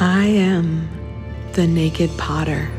I am the naked potter.